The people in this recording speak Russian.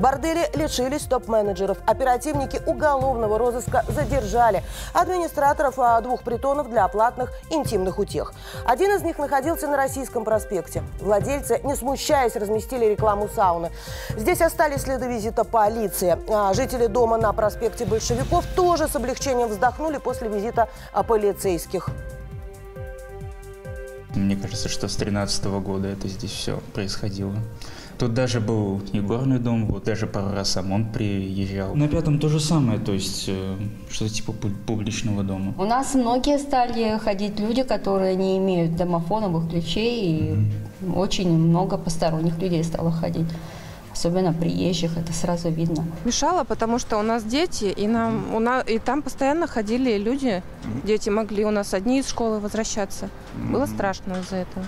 Бордели лишились топ-менеджеров. Оперативники уголовного розыска задержали администраторов а, двух притонов для оплатных интимных утех. Один из них находился на Российском проспекте. Владельцы, не смущаясь, разместили рекламу сауны. Здесь остались следы визита полиции. А, Жители дома на проспекте Большевиков тоже с облегчением вздохнули после визита а, полицейских. Мне кажется, что с 13 года это здесь все происходило. Тут даже был игорный дом, вот даже пару раз сам он приезжал. На пятом то же самое, то есть э, что-то типа пу- публичного дома. У нас многие стали ходить люди, которые не имеют домофоновых ключей, и очень много посторонних людей стало ходить. Особенно приезжих, это сразу видно. Мешало, потому что у нас дети, и, нам, у нас, и там постоянно ходили люди. Дети могли у нас одни из школы возвращаться. Было страшно из-за этого.